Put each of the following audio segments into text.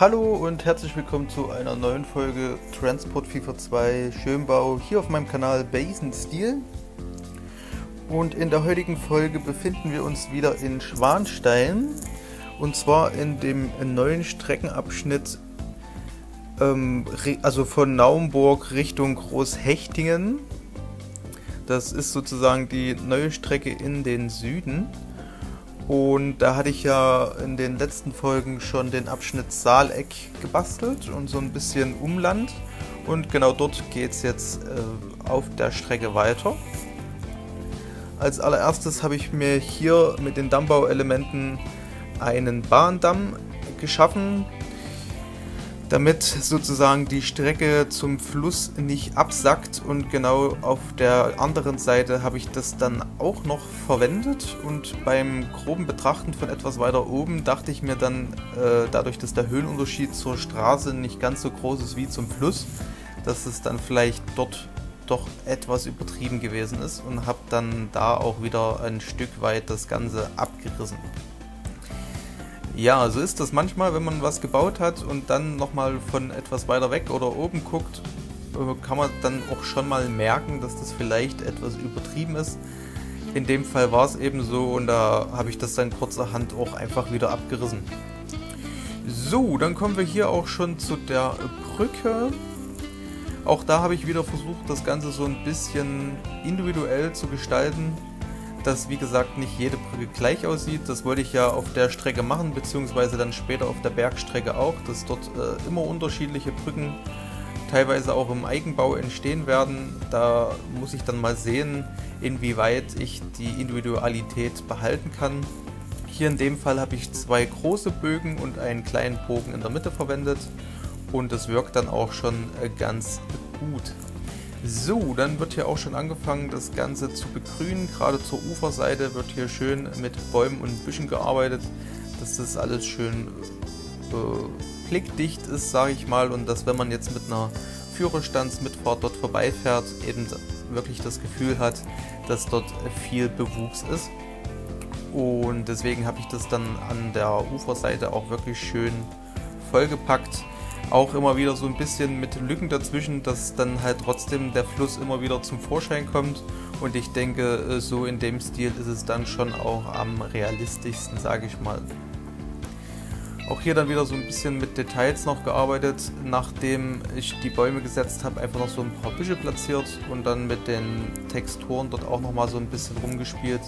Hallo und herzlich willkommen zu einer neuen Folge Transport FIFA 2 Schönbau hier auf meinem Kanal Basen Steel. Und in der heutigen Folge befinden wir uns wieder in Schwanstein und zwar in dem neuen Streckenabschnitt ähm, also von Naumburg Richtung Großhechtingen. Das ist sozusagen die neue Strecke in den Süden. Und da hatte ich ja in den letzten Folgen schon den Abschnitt Saaleck gebastelt und so ein bisschen Umland. Und genau dort geht es jetzt äh, auf der Strecke weiter. Als allererstes habe ich mir hier mit den Dammbauelementen einen Bahndamm geschaffen, damit sozusagen die Strecke zum Fluss nicht absackt und genau auf der anderen Seite habe ich das dann auch noch verwendet und beim groben Betrachten von etwas weiter oben dachte ich mir dann, äh, dadurch, dass der Höhenunterschied zur Straße nicht ganz so groß ist wie zum Fluss, dass es dann vielleicht dort doch etwas übertrieben gewesen ist und habe dann da auch wieder ein Stück weit das Ganze abgerissen. Ja, so ist das manchmal, wenn man was gebaut hat und dann nochmal von etwas weiter weg oder oben guckt, äh, kann man dann auch schon mal merken, dass das vielleicht etwas übertrieben ist. In dem Fall war es eben so und da habe ich das dann kurzerhand auch einfach wieder abgerissen. So, dann kommen wir hier auch schon zu der Brücke. Auch da habe ich wieder versucht, das Ganze so ein bisschen individuell zu gestalten dass wie gesagt nicht jede Brücke gleich aussieht. Das wollte ich ja auf der Strecke machen, beziehungsweise dann später auf der Bergstrecke auch, dass dort äh, immer unterschiedliche Brücken teilweise auch im Eigenbau entstehen werden. Da muss ich dann mal sehen, inwieweit ich die Individualität behalten kann. Hier in dem Fall habe ich zwei große Bögen und einen kleinen Bogen in der Mitte verwendet und das wirkt dann auch schon äh, ganz gut. So, dann wird hier auch schon angefangen, das Ganze zu begrünen. Gerade zur Uferseite wird hier schön mit Bäumen und Büschen gearbeitet, dass das alles schön äh, blickdicht ist, sage ich mal, und dass wenn man jetzt mit einer Führerstandsmitfahrt dort vorbeifährt, eben wirklich das Gefühl hat, dass dort viel Bewuchs ist. Und deswegen habe ich das dann an der Uferseite auch wirklich schön vollgepackt auch immer wieder so ein bisschen mit Lücken dazwischen, dass dann halt trotzdem der Fluss immer wieder zum Vorschein kommt. Und ich denke, äh, so in dem Stil ist es dann schon auch am realistischsten, sage ich mal. Auch hier dann wieder so ein bisschen mit Details noch gearbeitet, nachdem ich die Bäume gesetzt habe, einfach noch so ein paar Büsche platziert und dann mit den Texturen dort auch nochmal so ein bisschen rumgespielt.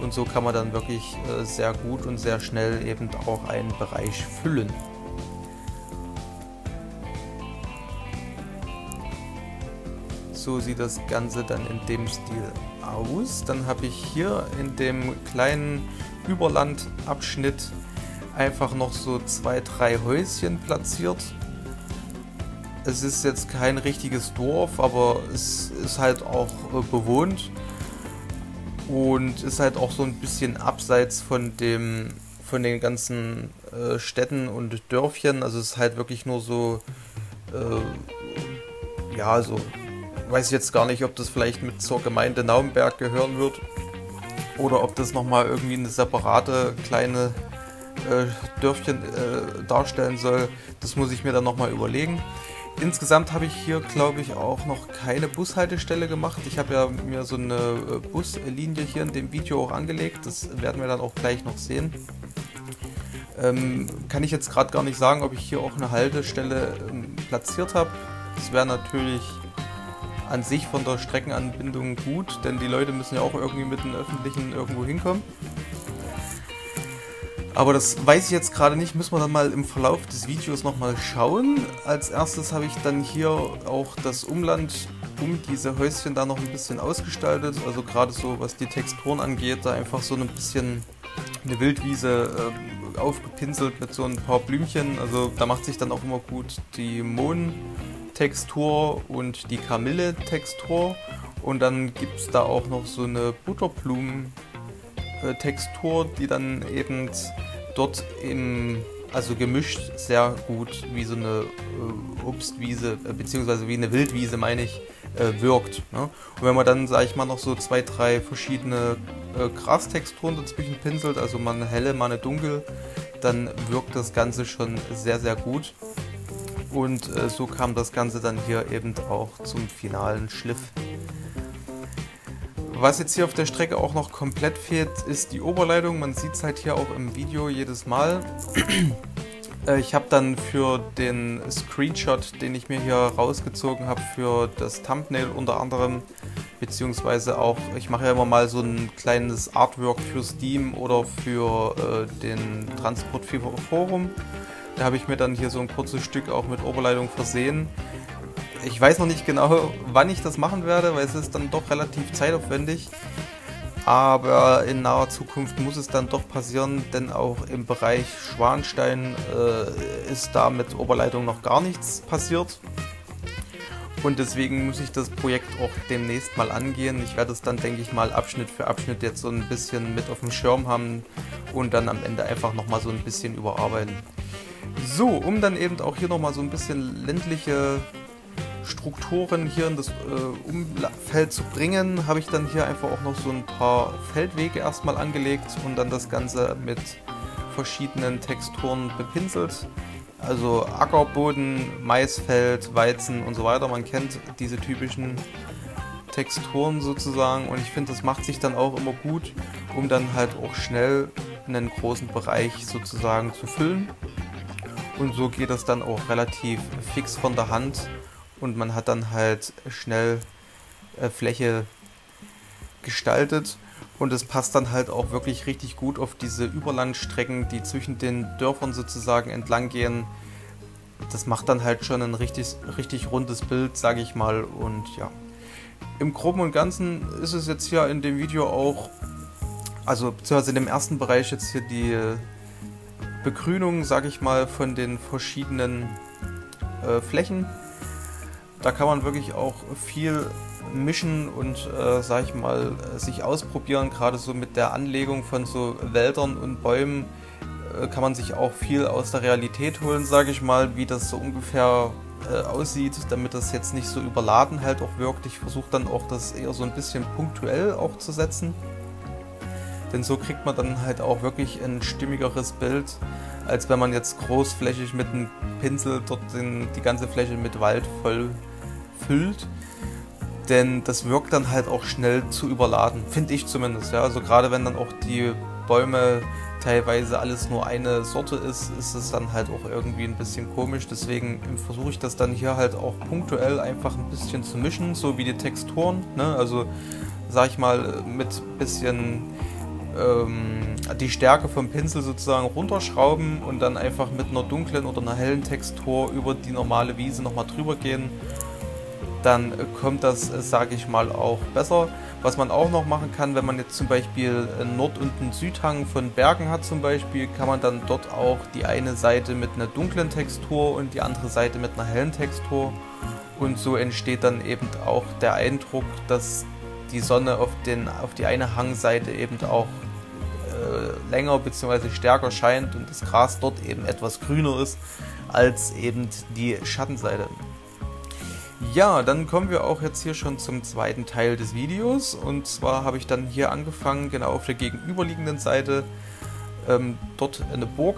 Und so kann man dann wirklich äh, sehr gut und sehr schnell eben auch einen Bereich füllen. So sieht das Ganze dann in dem Stil aus. Dann habe ich hier in dem kleinen Überlandabschnitt einfach noch so zwei, drei Häuschen platziert. Es ist jetzt kein richtiges Dorf, aber es ist halt auch äh, bewohnt und ist halt auch so ein bisschen abseits von dem von den ganzen äh, Städten und Dörfchen. Also es ist halt wirklich nur so äh, ja so weiß jetzt gar nicht, ob das vielleicht mit zur Gemeinde Naumberg gehören wird oder ob das nochmal irgendwie eine separate kleine äh, Dörfchen äh, darstellen soll. Das muss ich mir dann nochmal überlegen. Insgesamt habe ich hier, glaube ich, auch noch keine Bushaltestelle gemacht. Ich habe ja mir so eine äh, Buslinie hier in dem Video auch angelegt. Das werden wir dann auch gleich noch sehen. Ähm, kann ich jetzt gerade gar nicht sagen, ob ich hier auch eine Haltestelle ähm, platziert habe. Das wäre natürlich an sich von der Streckenanbindung gut, denn die Leute müssen ja auch irgendwie mit dem Öffentlichen irgendwo hinkommen. Aber das weiß ich jetzt gerade nicht, müssen wir dann mal im Verlauf des Videos nochmal schauen. Als erstes habe ich dann hier auch das Umland um diese Häuschen da noch ein bisschen ausgestaltet. Also gerade so was die Texturen angeht, da einfach so ein bisschen eine Wildwiese äh, aufgepinselt mit so ein paar Blümchen. Also da macht sich dann auch immer gut die Mohn Textur und die Kamille-Textur. Und dann gibt es da auch noch so eine Butterblumen-Textur, die dann eben dort im, also gemischt sehr gut wie so eine äh, Obstwiese, äh, beziehungsweise wie eine Wildwiese, meine ich, äh, wirkt. Ne? Und wenn man dann, sage ich mal, noch so zwei, drei verschiedene äh, Grastexturen dazwischen pinselt, also mal eine helle, mal eine dunkel, dann wirkt das Ganze schon sehr, sehr gut. Und äh, so kam das Ganze dann hier eben auch zum finalen Schliff. Was jetzt hier auf der Strecke auch noch komplett fehlt, ist die Oberleitung. Man sieht es halt hier auch im Video jedes Mal. Äh, ich habe dann für den Screenshot, den ich mir hier rausgezogen habe, für das Thumbnail unter anderem, beziehungsweise auch, ich mache ja immer mal so ein kleines Artwork für Steam oder für äh, den Transport Forum. Da habe ich mir dann hier so ein kurzes Stück auch mit Oberleitung versehen. Ich weiß noch nicht genau, wann ich das machen werde, weil es ist dann doch relativ zeitaufwendig. Aber in naher Zukunft muss es dann doch passieren, denn auch im Bereich Schwanstein äh, ist da mit Oberleitung noch gar nichts passiert. Und deswegen muss ich das Projekt auch demnächst mal angehen. Ich werde es dann, denke ich mal, Abschnitt für Abschnitt jetzt so ein bisschen mit auf dem Schirm haben und dann am Ende einfach nochmal so ein bisschen überarbeiten. So, um dann eben auch hier nochmal so ein bisschen ländliche Strukturen hier in das äh, Umfeld zu bringen, habe ich dann hier einfach auch noch so ein paar Feldwege erstmal angelegt und dann das Ganze mit verschiedenen Texturen bepinselt. Also Ackerboden, Maisfeld, Weizen und so weiter. Man kennt diese typischen Texturen sozusagen und ich finde, das macht sich dann auch immer gut, um dann halt auch schnell einen großen Bereich sozusagen zu füllen. Und so geht das dann auch relativ fix von der Hand und man hat dann halt schnell äh, Fläche gestaltet und es passt dann halt auch wirklich richtig gut auf diese Überlandstrecken, die zwischen den Dörfern sozusagen entlang gehen. Das macht dann halt schon ein richtig, richtig rundes Bild, sage ich mal. Und ja, im Groben und Ganzen ist es jetzt hier in dem Video auch, also beziehungsweise in dem ersten Bereich jetzt hier die Begrünung, sage ich mal, von den verschiedenen äh, Flächen da kann man wirklich auch viel mischen und, äh, sag ich mal, sich ausprobieren. Gerade so mit der Anlegung von so Wäldern und Bäumen äh, kann man sich auch viel aus der Realität holen, sage ich mal, wie das so ungefähr äh, aussieht, damit das jetzt nicht so überladen halt auch wirkt. Ich versuche dann auch das eher so ein bisschen punktuell auch zu setzen. Denn so kriegt man dann halt auch wirklich ein stimmigeres Bild, als wenn man jetzt großflächig mit einem Pinsel dort den, die ganze Fläche mit Wald voll füllt. Denn das wirkt dann halt auch schnell zu überladen, finde ich zumindest. Ja? Also gerade wenn dann auch die Bäume teilweise alles nur eine Sorte ist, ist es dann halt auch irgendwie ein bisschen komisch. Deswegen versuche ich das dann hier halt auch punktuell einfach ein bisschen zu mischen, so wie die Texturen. Ne? Also sag ich mal mit bisschen die Stärke vom Pinsel sozusagen runterschrauben und dann einfach mit einer dunklen oder einer hellen Textur über die normale Wiese nochmal drüber gehen. Dann kommt das, sage ich mal, auch besser. Was man auch noch machen kann, wenn man jetzt zum Beispiel einen Nord- und einen Südhang von Bergen hat zum Beispiel, kann man dann dort auch die eine Seite mit einer dunklen Textur und die andere Seite mit einer hellen Textur. Und so entsteht dann eben auch der Eindruck, dass die Sonne auf, den, auf die eine Hangseite eben auch äh, länger bzw. stärker scheint und das Gras dort eben etwas grüner ist als eben die Schattenseite. Ja, dann kommen wir auch jetzt hier schon zum zweiten Teil des Videos und zwar habe ich dann hier angefangen, genau auf der gegenüberliegenden Seite ähm, dort eine Burg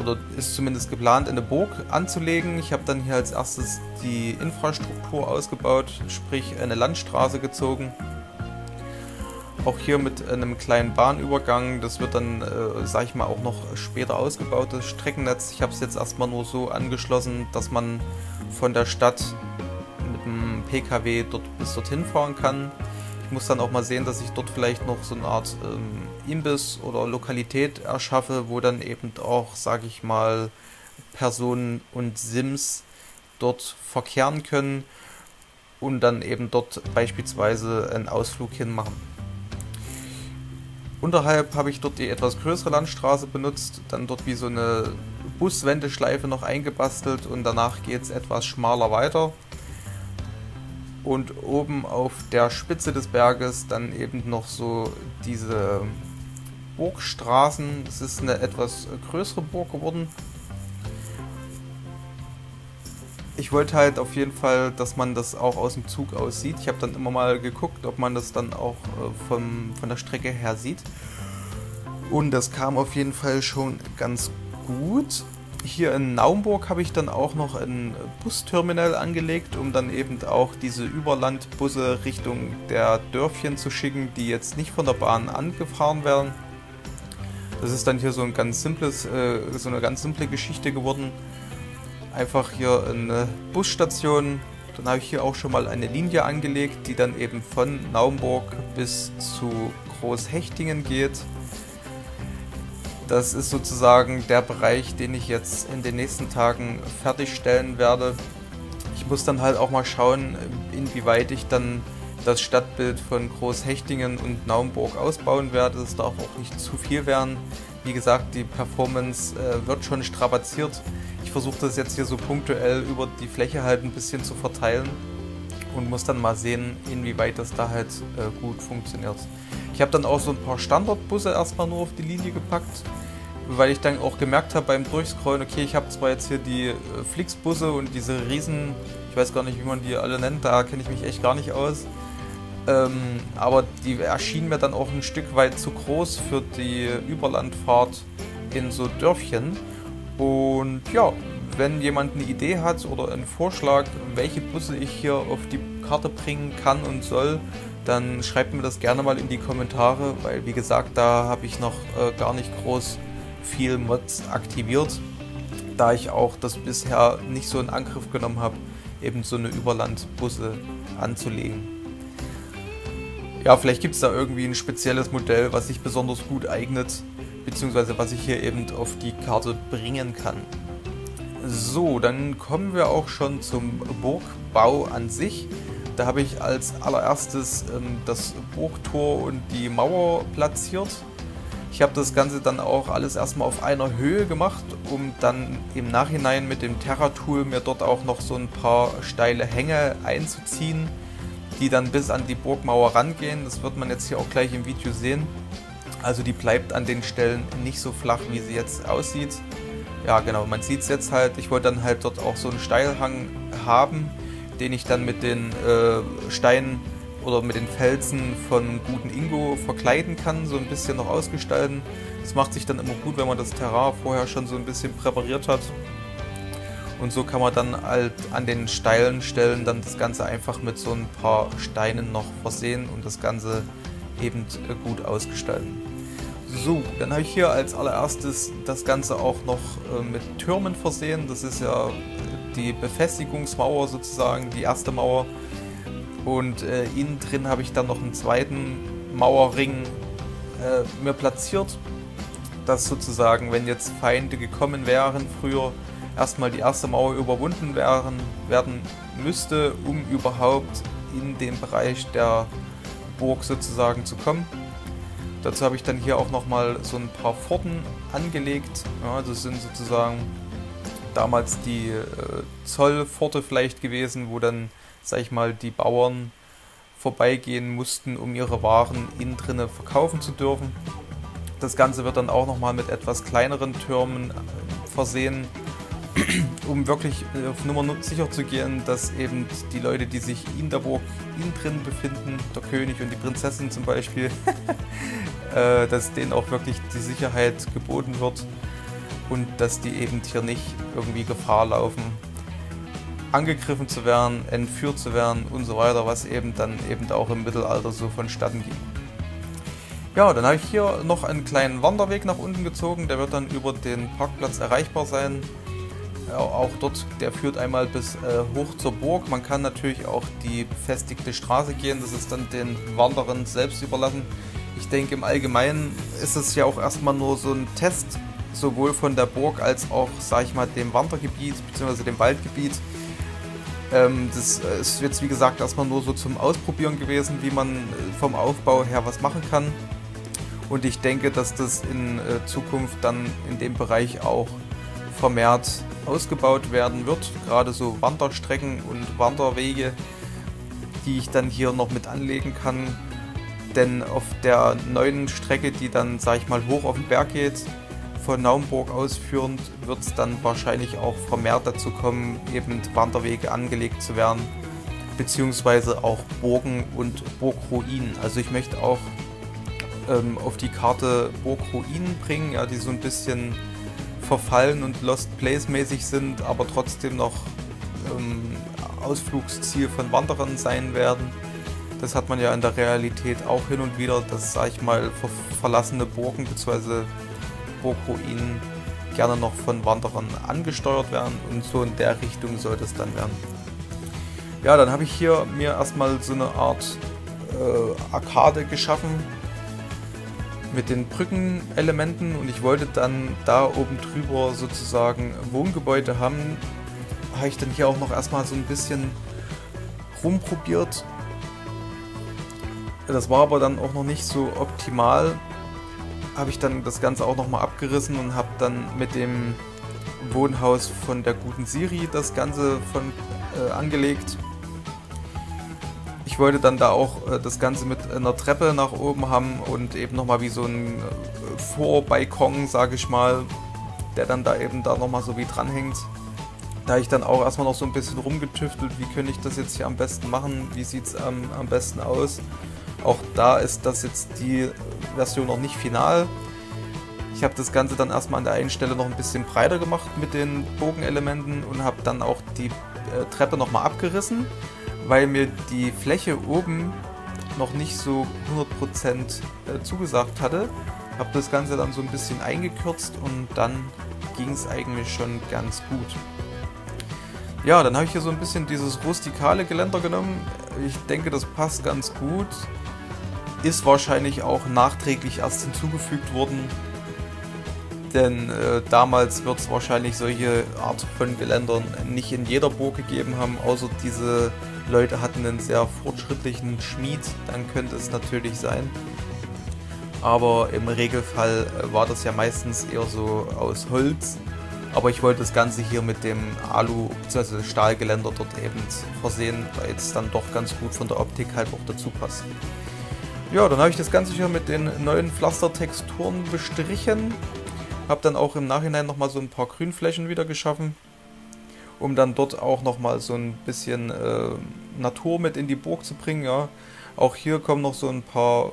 oder ist zumindest geplant, eine Burg anzulegen. Ich habe dann hier als erstes die Infrastruktur ausgebaut, sprich eine Landstraße gezogen auch hier mit einem kleinen Bahnübergang. Das wird dann, äh, sag ich mal, auch noch später ausgebaut, das Streckennetz. Ich habe es jetzt erstmal nur so angeschlossen, dass man von der Stadt mit dem PKW dort bis dorthin fahren kann. Ich muss dann auch mal sehen, dass ich dort vielleicht noch so eine Art ähm, Imbiss oder Lokalität erschaffe, wo dann eben auch, sag ich mal, Personen und Sims dort verkehren können und dann eben dort beispielsweise einen Ausflug hinmachen. Unterhalb habe ich dort die etwas größere Landstraße benutzt, dann dort wie so eine Buswendeschleife noch eingebastelt und danach geht es etwas schmaler weiter. Und oben auf der Spitze des Berges dann eben noch so diese Burgstraßen. Das ist eine etwas größere Burg geworden. Ich wollte halt auf jeden Fall, dass man das auch aus dem Zug aussieht. Ich habe dann immer mal geguckt, ob man das dann auch äh, vom, von der Strecke her sieht. Und das kam auf jeden Fall schon ganz gut. Hier in Naumburg habe ich dann auch noch ein Busterminal angelegt, um dann eben auch diese Überlandbusse Richtung der Dörfchen zu schicken, die jetzt nicht von der Bahn angefahren werden. Das ist dann hier so ein ganz simples, äh, so eine ganz simple Geschichte geworden. Einfach hier eine Busstation. Dann habe ich hier auch schon mal eine Linie angelegt, die dann eben von Naumburg bis zu Großhechtingen geht. Das ist sozusagen der Bereich, den ich jetzt in den nächsten Tagen fertigstellen werde. Ich muss dann halt auch mal schauen, inwieweit ich dann das Stadtbild von Großhechtingen und Naumburg ausbauen werde. Das darf auch nicht zu viel werden. Wie gesagt, die Performance äh, wird schon strapaziert. Ich versuche das jetzt hier so punktuell über die Fläche halt ein bisschen zu verteilen und muss dann mal sehen, inwieweit das da halt äh, gut funktioniert. Ich habe dann auch so ein paar Standardbusse erstmal nur auf die Linie gepackt, weil ich dann auch gemerkt habe beim Durchscrollen, okay, ich habe zwar jetzt hier die äh, Flixbusse und diese riesen, ich weiß gar nicht, wie man die alle nennt, da kenne ich mich echt gar nicht aus. Ähm, aber die erschienen mir dann auch ein Stück weit zu groß für die Überlandfahrt in so Dörfchen. Und ja, wenn jemand eine Idee hat oder einen Vorschlag, welche Busse ich hier auf die Karte bringen kann und soll, dann schreibt mir das gerne mal in die Kommentare, weil wie gesagt, da habe ich noch äh, gar nicht groß viel Mods aktiviert, da ich auch das bisher nicht so in Angriff genommen habe, eben so eine Überlandbusse anzulegen. Ja, vielleicht gibt es da irgendwie ein spezielles Modell, was sich besonders gut eignet, beziehungsweise was ich hier eben auf die Karte bringen kann. So, dann kommen wir auch schon zum Burgbau an sich. Da habe ich als allererstes ähm, das Burgtor und die Mauer platziert. Ich habe das Ganze dann auch alles erstmal auf einer Höhe gemacht, um dann im Nachhinein mit dem Terra-Tool mir dort auch noch so ein paar steile Hänge einzuziehen, die dann bis an die Burgmauer rangehen. Das wird man jetzt hier auch gleich im Video sehen. Also die bleibt an den Stellen nicht so flach, wie sie jetzt aussieht. Ja genau, man sieht es jetzt halt. Ich wollte dann halt dort auch so einen Steilhang haben, den ich dann mit den äh, Steinen oder mit den Felsen von guten Ingo verkleiden kann, so ein bisschen noch ausgestalten. Das macht sich dann immer gut, wenn man das Terrain vorher schon so ein bisschen präpariert hat. Und so kann man dann halt an den steilen Stellen dann das Ganze einfach mit so ein paar Steinen noch versehen und das Ganze eben äh, gut ausgestalten. So, dann habe ich hier als allererstes das Ganze auch noch äh, mit Türmen versehen. Das ist ja die Befestigungsmauer sozusagen, die erste Mauer. Und äh, innen drin habe ich dann noch einen zweiten Mauerring äh, mir platziert, dass sozusagen, wenn jetzt Feinde gekommen wären früher, erstmal die erste Mauer überwunden wären, werden müsste, um überhaupt in den Bereich der Burg sozusagen zu kommen. Dazu habe ich dann hier auch nochmal so ein paar Pforten angelegt. Ja, das sind sozusagen damals die äh, Zollpforte vielleicht gewesen, wo dann, sag ich mal, die Bauern vorbeigehen mussten, um ihre Waren innen drinnen verkaufen zu dürfen. Das Ganze wird dann auch nochmal mit etwas kleineren Türmen versehen, um wirklich äh, auf Nummer sicher zu gehen, dass eben die Leute, die sich in der Burg innen drin befinden, der König und die Prinzessin zum Beispiel, äh, dass denen auch wirklich die Sicherheit geboten wird und dass die eben hier nicht irgendwie Gefahr laufen, angegriffen zu werden, entführt zu werden und so weiter, was eben dann eben auch im Mittelalter so vonstatten ging. Ja, dann habe ich hier noch einen kleinen Wanderweg nach unten gezogen, der wird dann über den Parkplatz erreichbar sein. Auch dort, der führt einmal bis äh, hoch zur Burg. Man kann natürlich auch die befestigte Straße gehen, das ist dann den Wanderern selbst überlassen. Ich denke, im Allgemeinen ist es ja auch erstmal nur so ein Test, sowohl von der Burg als auch, sag ich mal, dem Wandergebiet bzw. dem Waldgebiet. Ähm, das ist jetzt wie gesagt erstmal nur so zum Ausprobieren gewesen, wie man vom Aufbau her was machen kann. Und ich denke, dass das in äh, Zukunft dann in dem Bereich auch vermehrt ausgebaut werden wird. Gerade so Wanderstrecken und Wanderwege, die ich dann hier noch mit anlegen kann. Denn auf der neuen Strecke, die dann, sag ich mal, hoch auf den Berg geht, von Naumburg ausführend wird es dann wahrscheinlich auch vermehrt dazu kommen, eben Wanderwege angelegt zu werden, beziehungsweise auch Burgen und Burgruinen. Also ich möchte auch ähm, auf die Karte Burgruinen bringen, ja, die so ein bisschen verfallen und Lost Place mäßig sind, aber trotzdem noch ähm, Ausflugsziel von Wanderern sein werden. Das hat man ja in der Realität auch hin und wieder, dass, sag ich mal, ver verlassene Burgen bzw. Burgruinen gerne noch von Wanderern angesteuert werden und so in der Richtung soll das dann werden. Ja, dann habe ich hier mir erstmal so eine Art äh, Arkade geschaffen mit den Brückenelementen und ich wollte dann da oben drüber sozusagen Wohngebäude haben. Habe ich dann hier auch noch erstmal so ein bisschen rumprobiert. Das war aber dann auch noch nicht so optimal. Habe ich dann das Ganze auch nochmal abgerissen und habe dann mit dem Wohnhaus von der guten Siri das Ganze von äh, angelegt ich wollte dann da auch äh, das Ganze mit einer Treppe nach oben haben und eben nochmal wie so ein äh, Vorbalkon, sage ich mal, der dann da eben da nochmal so wie dranhängt. Da ich dann auch erstmal noch so ein bisschen rumgetüftelt, wie könnte ich das jetzt hier am besten machen, wie sieht es am, am besten aus. Auch da ist das jetzt die Version noch nicht final. Ich habe das Ganze dann erstmal an der einen Stelle noch ein bisschen breiter gemacht mit den Bogenelementen und habe dann auch die äh, Treppe nochmal abgerissen weil mir die Fläche oben noch nicht so 100% äh, zugesagt hatte. Habe das Ganze dann so ein bisschen eingekürzt und dann ging es eigentlich schon ganz gut. Ja, dann habe ich hier so ein bisschen dieses rustikale Geländer genommen. Ich denke, das passt ganz gut. Ist wahrscheinlich auch nachträglich erst hinzugefügt worden. Denn äh, damals wird es wahrscheinlich solche Art von Geländern nicht in jeder Burg gegeben haben, außer diese Leute hatten einen sehr fortschrittlichen Schmied, dann könnte es natürlich sein. Aber im Regelfall äh, war das ja meistens eher so aus Holz. Aber ich wollte das Ganze hier mit dem Alu- bzw. Stahlgeländer dort eben versehen, weil es dann doch ganz gut von der Optik halt auch dazu passt. Ja, dann habe ich das Ganze hier mit den neuen Pflastertexturen bestrichen. Habe dann auch im Nachhinein nochmal so ein paar Grünflächen wieder geschaffen um dann dort auch nochmal so ein bisschen äh, Natur mit in die Burg zu bringen. Ja. Auch hier kommen noch so ein paar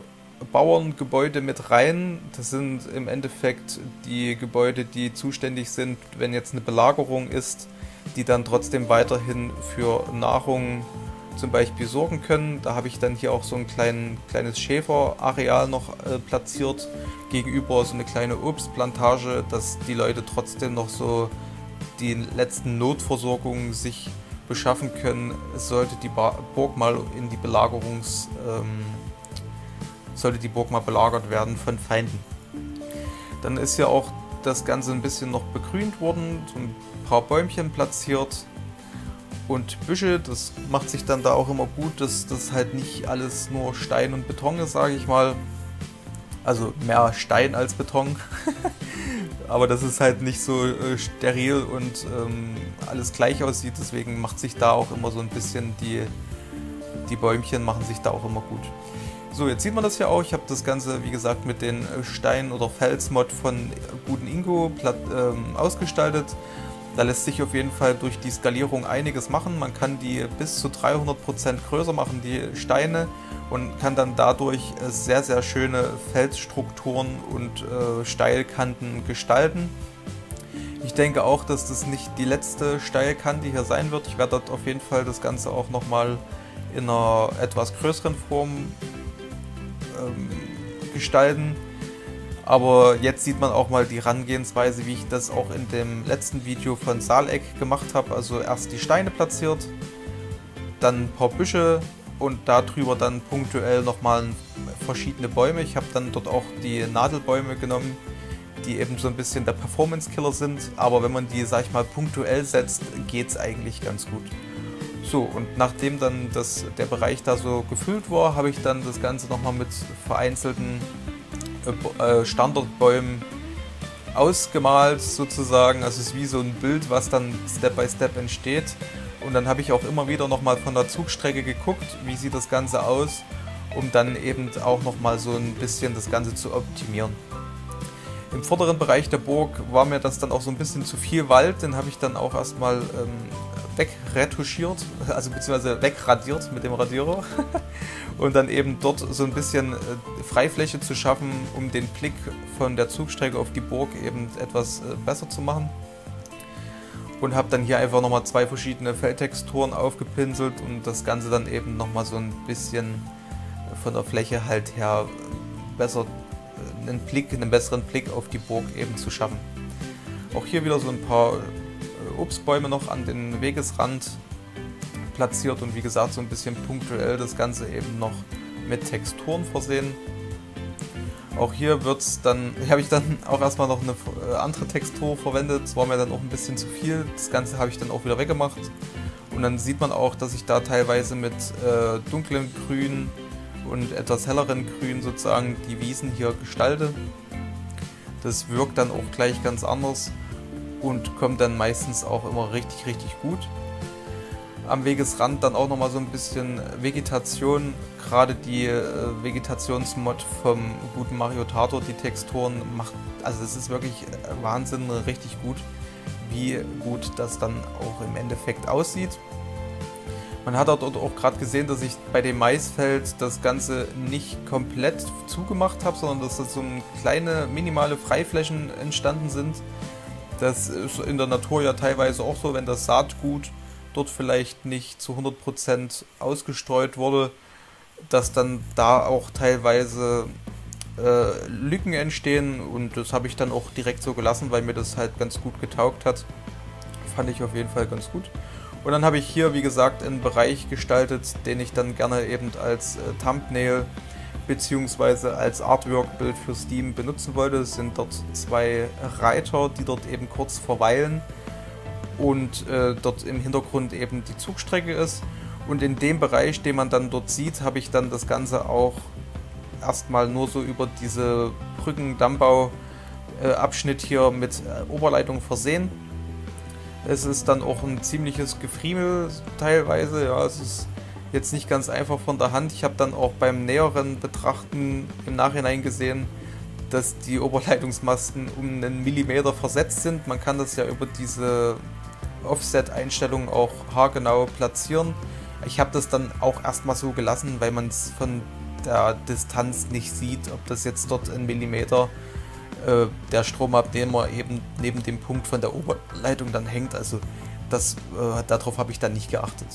Bauerngebäude mit rein. Das sind im Endeffekt die Gebäude, die zuständig sind, wenn jetzt eine Belagerung ist, die dann trotzdem weiterhin für Nahrung zum Beispiel sorgen können. Da habe ich dann hier auch so ein klein, kleines Schäferareal noch äh, platziert. Gegenüber so eine kleine Obstplantage, dass die Leute trotzdem noch so die letzten Notversorgungen sich beschaffen können, sollte die Burg mal in die Belagerungs ähm, sollte die Burg mal belagert werden von Feinden. Dann ist ja auch das Ganze ein bisschen noch begrünt worden, so ein paar Bäumchen platziert und Büsche. Das macht sich dann da auch immer gut, dass das halt nicht alles nur Stein und Beton ist, sage ich mal. Also mehr Stein als Beton. aber dass es halt nicht so äh, steril und ähm, alles gleich aussieht. Deswegen macht sich da auch immer so ein bisschen die, die Bäumchen machen sich da auch immer gut. So, jetzt sieht man das ja auch. Ich habe das Ganze, wie gesagt, mit den Stein- oder Felsmod von Guten Ingo platt, ähm, ausgestaltet. Da lässt sich auf jeden Fall durch die Skalierung einiges machen. Man kann die bis zu 300% größer machen, die Steine und kann dann dadurch sehr, sehr schöne Felsstrukturen und äh, Steilkanten gestalten. Ich denke auch, dass das nicht die letzte Steilkante hier sein wird. Ich werde dort auf jeden Fall das Ganze auch nochmal in einer etwas größeren Form ähm, gestalten. Aber jetzt sieht man auch mal die Herangehensweise, wie ich das auch in dem letzten Video von Saaleck gemacht habe. Also erst die Steine platziert, dann ein paar Büsche und darüber dann punktuell nochmal verschiedene Bäume. Ich habe dann dort auch die Nadelbäume genommen, die eben so ein bisschen der Performance-Killer sind, aber wenn man die, sag ich mal, punktuell setzt, geht es eigentlich ganz gut. So, und nachdem dann das, der Bereich da so gefüllt war, habe ich dann das Ganze nochmal mit vereinzelten äh, äh, Standardbäumen ausgemalt sozusagen. Also es ist wie so ein Bild, was dann Step by Step entsteht. Und dann habe ich auch immer wieder nochmal von der Zugstrecke geguckt, wie sieht das Ganze aus, um dann eben auch nochmal so ein bisschen das Ganze zu optimieren. Im vorderen Bereich der Burg war mir das dann auch so ein bisschen zu viel Wald, den habe ich dann auch erstmal ähm, wegretuschiert, also beziehungsweise wegradiert mit dem Radierer und dann eben dort so ein bisschen äh, Freifläche zu schaffen, um den Blick von der Zugstrecke auf die Burg eben etwas äh, besser zu machen. Und habe dann hier einfach nochmal zwei verschiedene Feldtexturen aufgepinselt und das Ganze dann eben nochmal so ein bisschen von der Fläche halt her besser äh, einen Blick, einen besseren Blick auf die Burg eben zu schaffen. Auch hier wieder so ein paar Obstbäume noch an den Wegesrand platziert und wie gesagt so ein bisschen punktuell das Ganze eben noch mit Texturen versehen. Auch hier wird's dann, habe ich dann auch erstmal noch eine äh, andere Textur verwendet. Das war mir dann auch ein bisschen zu viel. Das Ganze habe ich dann auch wieder weggemacht. Und dann sieht man auch, dass ich da teilweise mit äh, dunklem Grün und etwas helleren Grün sozusagen die Wiesen hier gestalte. Das wirkt dann auch gleich ganz anders und kommt dann meistens auch immer richtig, richtig gut. Am Wegesrand dann auch nochmal so ein bisschen Vegetation, gerade die äh, Vegetationsmod vom guten Mario Tato, die Texturen macht, also es ist wirklich Wahnsinn, richtig gut, wie gut das dann auch im Endeffekt aussieht. Man hat dort auch gerade gesehen, dass ich bei dem Maisfeld das Ganze nicht komplett zugemacht habe, sondern dass da so kleine minimale Freiflächen entstanden sind. Das ist in der Natur ja teilweise auch so, wenn das Saatgut dort vielleicht nicht zu 100% ausgestreut wurde, dass dann da auch teilweise äh, Lücken entstehen und das habe ich dann auch direkt so gelassen, weil mir das halt ganz gut getaugt hat. Fand ich auf jeden Fall ganz gut. Und dann habe ich hier, wie gesagt, einen Bereich gestaltet, den ich dann gerne eben als äh, Thumbnail beziehungsweise als Artwork-Bild für Steam benutzen wollte. Es sind dort zwei Reiter, die dort eben kurz verweilen und äh, dort im Hintergrund eben die Zugstrecke ist. Und in dem Bereich, den man dann dort sieht, habe ich dann das Ganze auch erstmal nur so über diese Brückendammbau-Abschnitt äh, hier mit äh, Oberleitung versehen. Es ist dann auch ein ziemliches Gefriemel teilweise. Ja, es ist jetzt nicht ganz einfach von der Hand. Ich habe dann auch beim näheren Betrachten im Nachhinein gesehen, dass die Oberleitungsmasten um einen Millimeter versetzt sind. Man kann das ja über diese Offset-Einstellung auch haargenau platzieren. Ich habe das dann auch erstmal so gelassen, weil man es von der Distanz nicht sieht, ob das jetzt dort ein Millimeter äh, der Stromabnehmer eben neben dem Punkt von der Oberleitung dann hängt. Also das, äh, darauf habe ich dann nicht geachtet.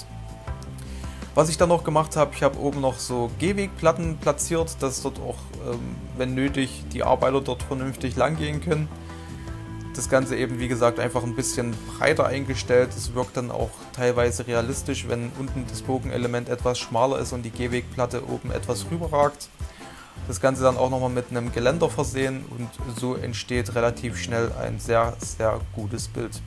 Was ich dann noch gemacht habe, ich habe oben noch so Gehwegplatten platziert, dass dort auch, ähm, wenn nötig, die Arbeiter dort vernünftig lang gehen können. Das Ganze eben, wie gesagt, einfach ein bisschen breiter eingestellt. Es wirkt dann auch teilweise realistisch, wenn unten das Bogenelement etwas schmaler ist und die Gehwegplatte oben etwas rüberragt. Das Ganze dann auch nochmal mit einem Geländer versehen und so entsteht relativ schnell ein sehr, sehr gutes Bild.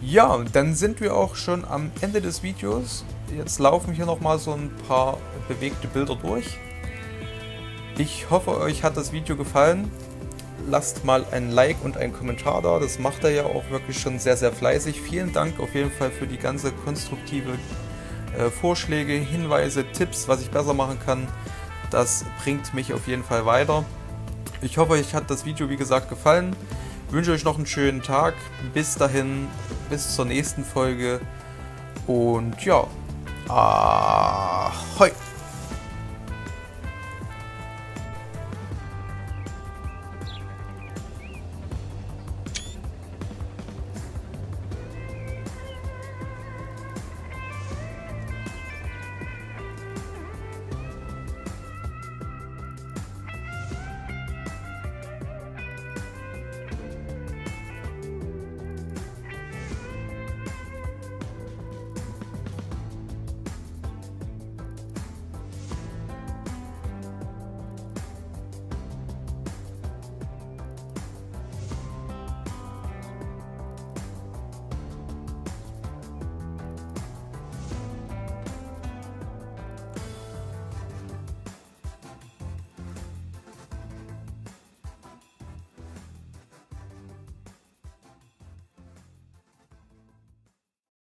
Ja, dann sind wir auch schon am Ende des Videos. Jetzt laufen hier nochmal so ein paar bewegte Bilder durch. Ich hoffe, euch hat das Video gefallen. Lasst mal ein Like und einen Kommentar da. Das macht er ja auch wirklich schon sehr, sehr fleißig. Vielen Dank auf jeden Fall für die ganze konstruktive äh, Vorschläge, Hinweise, Tipps, was ich besser machen kann. Das bringt mich auf jeden Fall weiter. Ich hoffe, euch hat das Video wie gesagt gefallen. Ich wünsche euch noch einen schönen Tag. Bis dahin, bis zur nächsten Folge. Und ja, あはい。